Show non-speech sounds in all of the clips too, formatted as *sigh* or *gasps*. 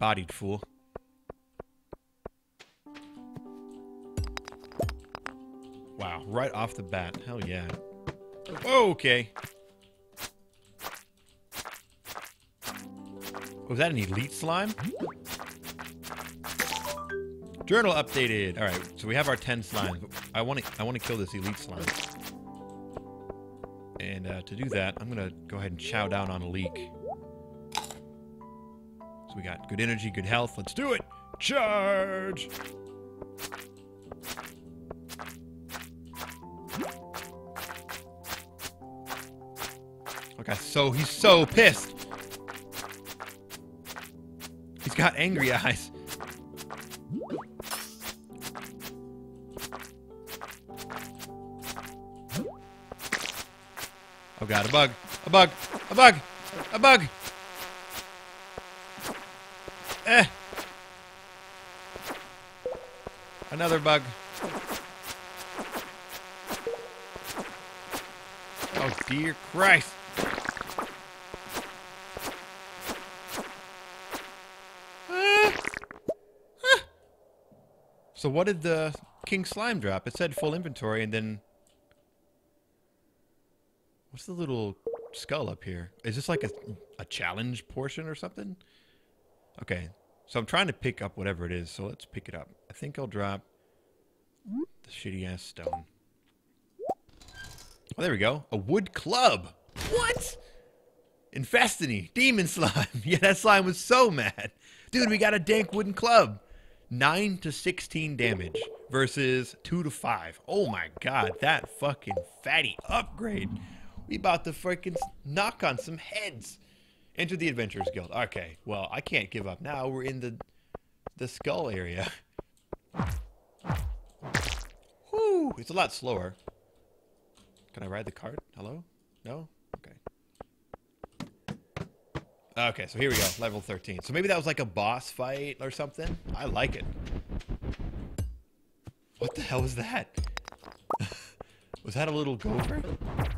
Bodied, fool. Wow, right off the bat. Hell yeah. Okay. Was that an elite slime? Journal updated. All right, so we have our 10 slimes. I want to I want to kill this elite slime. And uh, to do that, I'm going to go ahead and chow down on a leek. So we got good energy, good health. Let's do it. Charge. Okay, so he's so pissed. He's got angry *laughs* eyes. Oh god, a bug. A bug. A bug. A bug. Eh. Another bug. Oh dear Christ. So what did the King Slime drop? It said full inventory and then... What's the little skull up here? Is this like a, a challenge portion or something? Okay, so I'm trying to pick up whatever it is, so let's pick it up. I think I'll drop the shitty ass stone. Oh, there we go. A wood club. What? Infestiny. Demon slime. *laughs* yeah, that slime was so mad. Dude, we got a dank wooden club. 9 to 16 damage versus 2 to 5. Oh my god, that fucking fatty upgrade. We about to freaking knock on some heads. Enter the Adventurers Guild. Okay, well, I can't give up now. We're in the the skull area. *laughs* It's a lot slower. Can I ride the cart? Hello? No? Okay. Okay, so here we go. Level 13. So maybe that was like a boss fight or something? I like it. What the hell was that? *laughs* was that a little gopher?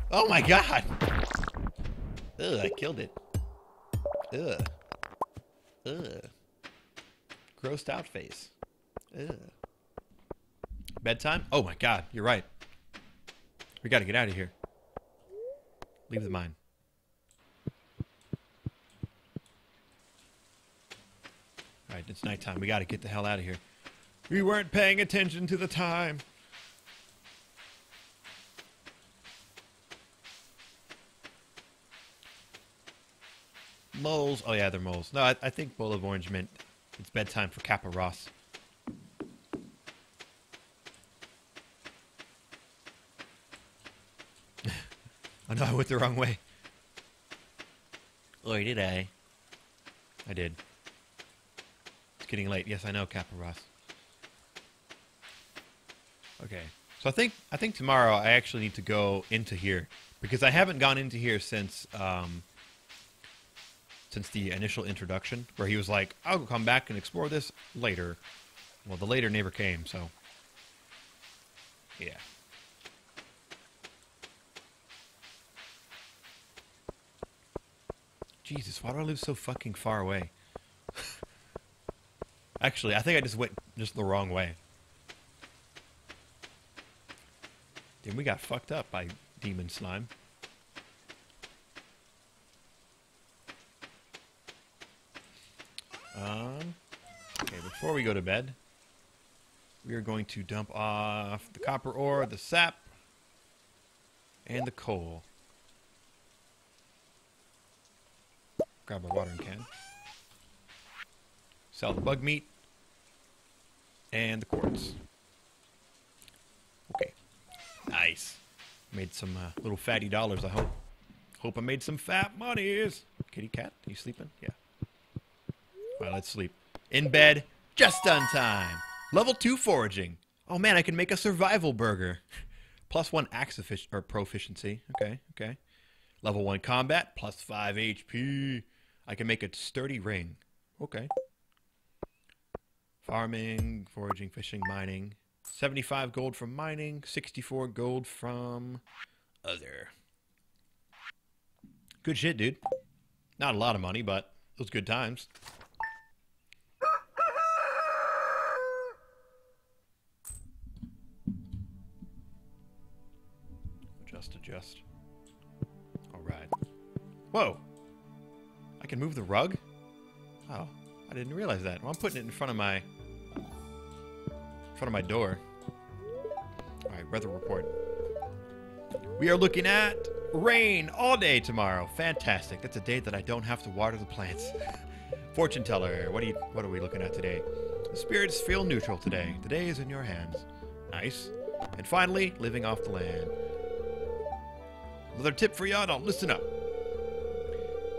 Oh my god! Ugh, I killed it. Ugh. Ugh. Grossed out face. Ugh. Bedtime? Oh my god, you're right. We gotta get out of here. Leave the mine. Alright, it's nighttime. We gotta get the hell out of here. We weren't paying attention to the time. Moles. Oh yeah, they're moles. No, I, I think bowl of orange meant it's bedtime for Kappa Ross. I know I went the wrong way. Or did I? I did. It's getting late. Yes, I know, Kappa Ross. Okay. So I think I think tomorrow I actually need to go into here because I haven't gone into here since um, since the initial introduction, where he was like, "I'll come back and explore this later." Well, the later never came, so yeah. Jesus, why do I live so fucking far away? *laughs* Actually, I think I just went just the wrong way. Then we got fucked up by demon slime. Um, okay, before we go to bed, we are going to dump off the copper ore, the sap, and the coal. Grab our watering can. Sell the bug meat and the quartz. Okay. Nice. Made some uh, little fatty dollars, I hope. Hope I made some fat monies. Kitty cat, you sleeping? Yeah. Well, let's sleep. In bed, just on time. Level 2 foraging. Oh man, I can make a survival burger. *laughs* Plus 1 axe or proficiency. Okay, okay. Level 1 combat, plus 5 HP. I can make a sturdy ring. Okay. Farming, foraging, fishing, mining. 75 gold from mining, 64 gold from other. Good shit, dude. Not a lot of money, but those good times. Can move the rug? Oh, I didn't realize that. Well, I'm putting it in front of my... In front of my door. Alright, weather report. We are looking at rain all day tomorrow. Fantastic. That's a day that I don't have to water the plants. *laughs* Fortune teller, what are you what are we looking at today? The spirits feel neutral today. The day is in your hands. Nice. And finally, living off the land. Another tip for y'all, don't listen up.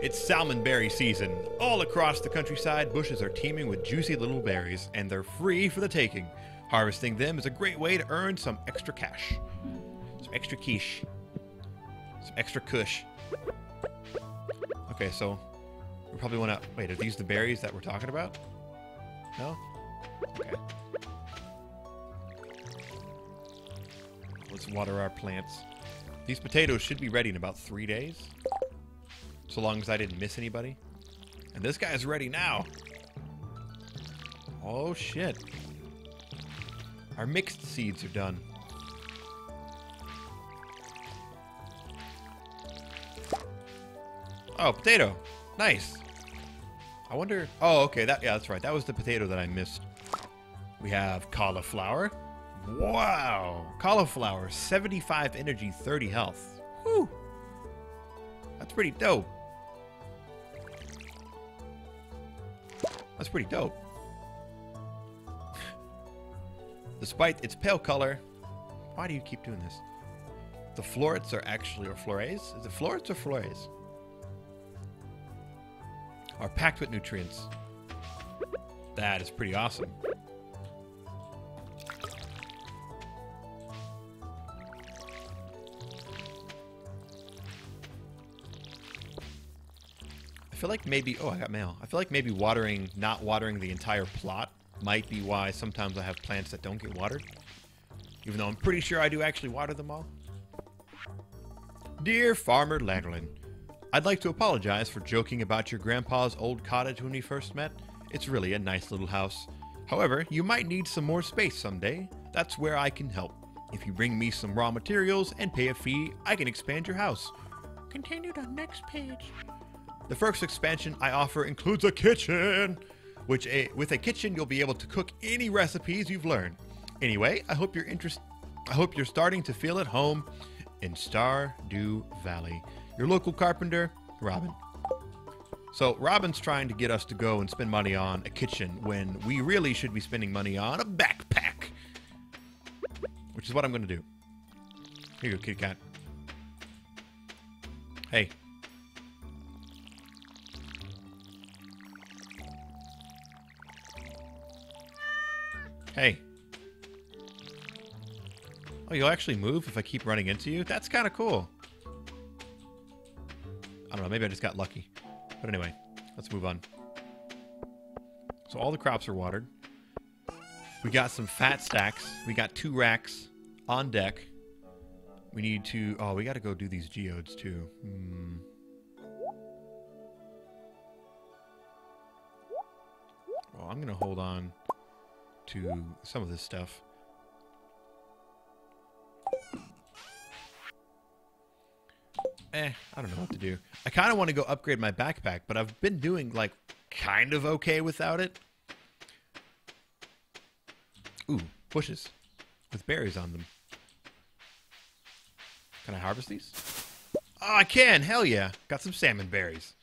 It's salmonberry season. All across the countryside, bushes are teeming with juicy little berries, and they're free for the taking. Harvesting them is a great way to earn some extra cash. Some extra quiche. Some extra kush. Okay, so we probably want to... Wait, are these the berries that we're talking about? No? Okay. Let's water our plants. These potatoes should be ready in about three days. So long as I didn't miss anybody. And this guy's ready now. Oh, shit. Our mixed seeds are done. Oh, potato. Nice. I wonder... Oh, okay. That Yeah, that's right. That was the potato that I missed. We have cauliflower. Wow. Cauliflower. 75 energy, 30 health. Whew. That's pretty dope. Pretty dope. Despite its pale color, why do you keep doing this? The florets are actually, or flores? Is it florets or flores? Are packed with nutrients. That is pretty awesome. Feel like maybe, oh, I got mail. I feel like maybe watering, not watering the entire plot might be why sometimes I have plants that don't get watered. Even though I'm pretty sure I do actually water them all. Dear Farmer Lanolin, I'd like to apologize for joking about your grandpa's old cottage when we first met. It's really a nice little house. However, you might need some more space someday. That's where I can help. If you bring me some raw materials and pay a fee, I can expand your house. Continued on next page. The first expansion I offer includes a kitchen, which a, with a kitchen you'll be able to cook any recipes you've learned. Anyway, I hope you're interest, I hope you're starting to feel at home in Stardew Valley. Your local carpenter, Robin. So Robin's trying to get us to go and spend money on a kitchen when we really should be spending money on a backpack. Which is what I'm going to do. Here you go, kitty cat. Hey, Hey. Oh, you'll actually move if I keep running into you? That's kind of cool. I don't know, maybe I just got lucky. But anyway, let's move on. So all the crops are watered. We got some fat stacks. We got two racks on deck. We need to... Oh, we got to go do these geodes too. Hmm. Well, I'm going to hold on to some of this stuff. Eh, I don't know what to do. I kind of want to go upgrade my backpack, but I've been doing, like, kind of okay without it. Ooh, bushes with berries on them. Can I harvest these? Oh, I can! Hell yeah! Got some salmon berries.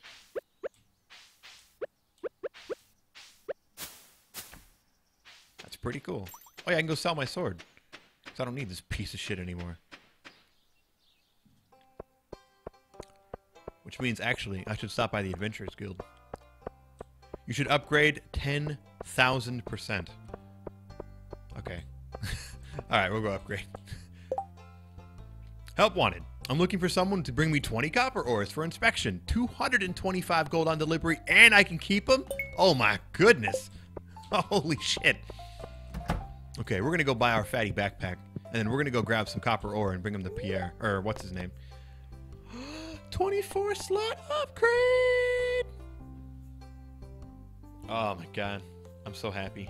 Pretty cool. Oh yeah, I can go sell my sword. Because I don't need this piece of shit anymore. Which means, actually, I should stop by the Adventurers Guild. You should upgrade 10,000%. Okay. *laughs* Alright, we'll go upgrade. *laughs* Help wanted. I'm looking for someone to bring me 20 copper ores for inspection, 225 gold on delivery, and I can keep them? Oh my goodness. *laughs* Holy shit. Okay, we're gonna go buy our fatty backpack, and then we're gonna go grab some copper ore and bring him to Pierre, or what's his name? *gasps* 24 slot upgrade! Oh my god, I'm so happy.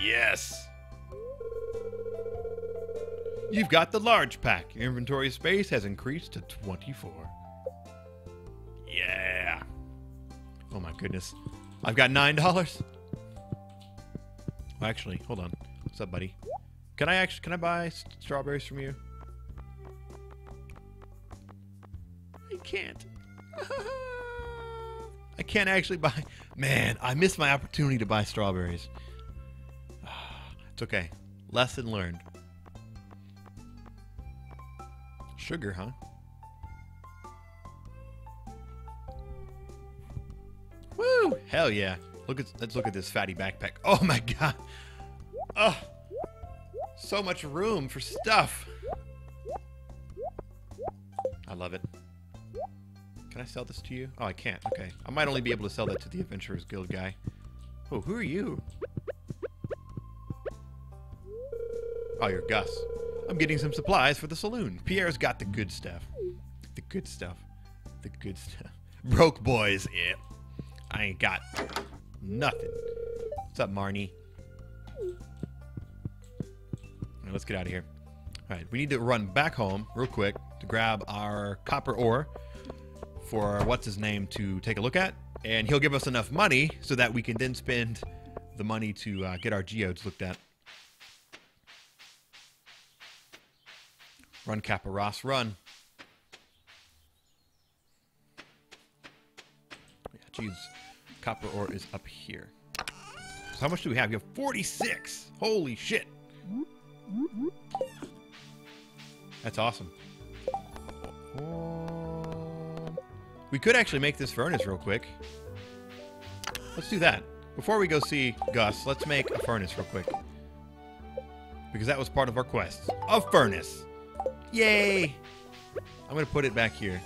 Yes. You've got the large pack. Your inventory space has increased to 24. My goodness. I've got $9. Well, actually, hold on. What's up, buddy? Can I actually can I buy strawberries from you? I can't. *laughs* I can't actually buy. Man, I missed my opportunity to buy strawberries. *sighs* It's okay. Lesson learned. Sugar, huh? Hell yeah. Look at let's look at this fatty backpack. Oh my god. Oh. So much room for stuff. I love it. Can I sell this to you? Oh, I can't. Okay. I might only be able to sell that to the Adventurers Guild guy. Oh, who are you? Oh, you're Gus. I'm getting some supplies for the saloon. Pierre's got the good stuff. The good stuff. The good stuff. *laughs* Broke boys. Yeah. I ain't got nothing. What's up, Marnie? Right, let's get out of here. All right, we need to run back home real quick to grab our copper ore for what's his name to take a look at, and he'll give us enough money so that we can then spend the money to uh, get our geodes looked at. Run, Kappa Ross, run. Jeez. Copper ore is up here. So how much do we have? You have 46. Holy shit. That's awesome. We could actually make this furnace real quick. Let's do that. Before we go see Gus, let's make a furnace real quick. Because that was part of our quest. A furnace! Yay! I'm going to put it back here.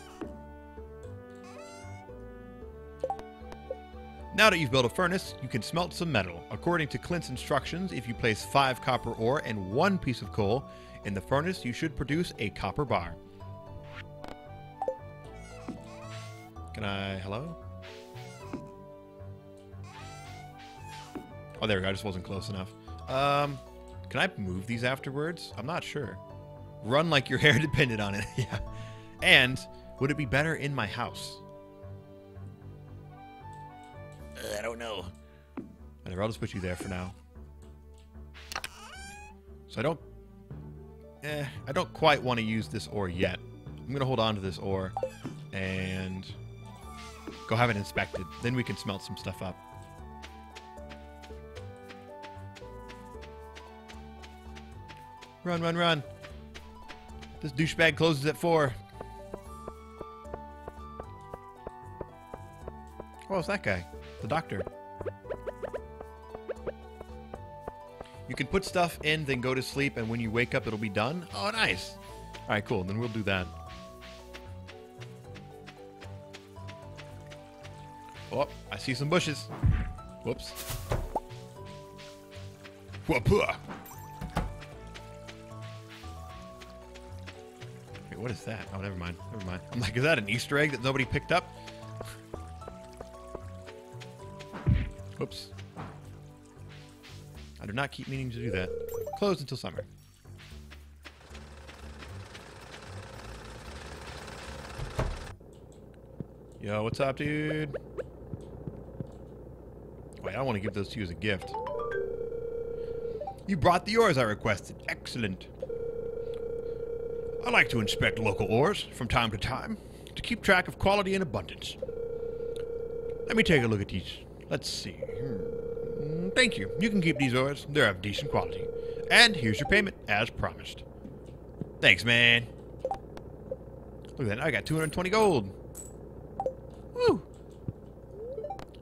Now that you've built a furnace, you can smelt some metal. According to Clint's instructions, if you place 5 copper ore and 1 piece of coal in the furnace, you should produce a copper bar. Can I... hello? Oh, there we go. I just wasn't close enough. Um, can I move these afterwards? I'm not sure. Run like your *laughs* hair depended on it. *laughs* yeah. And would it be better in my house? Uh, I don't know. Whatever, I'll just put you there for now. So I don't... Eh, I don't quite want to use this ore yet. I'm going to hold on to this ore and go have it inspected. Then we can smelt some stuff up. Run, run, run. This douchebag closes at 4. Oh, it's that guy. The doctor. You can put stuff in, then go to sleep, and when you wake up, it'll be done. Oh, nice. All right, cool. Then we'll do that. Oh, I see some bushes. Whoops. Whoopah. Wait, what is that? Oh, never mind. Never mind. I'm like, is that an Easter egg that nobody picked up? Whoops. I do not keep meaning to do that. Closed until summer. Yo, what's up, dude? Wait, I want to give those to you as a gift. You brought the ores I requested. Excellent. I like to inspect local ores from time to time to keep track of quality and abundance. Let me take a look at these. Let's see. Hmm. Thank you. You can keep these ores. They're of decent quality. And here's your payment, as promised. Thanks, man. Look at that. I got 220 gold. Woo!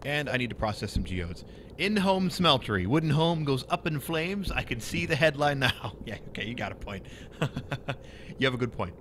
And I need to process some geodes. In-home smeltery. Wooden home goes up in flames. I can see the headline now. *laughs* yeah, okay, you got a point. *laughs* you have a good point.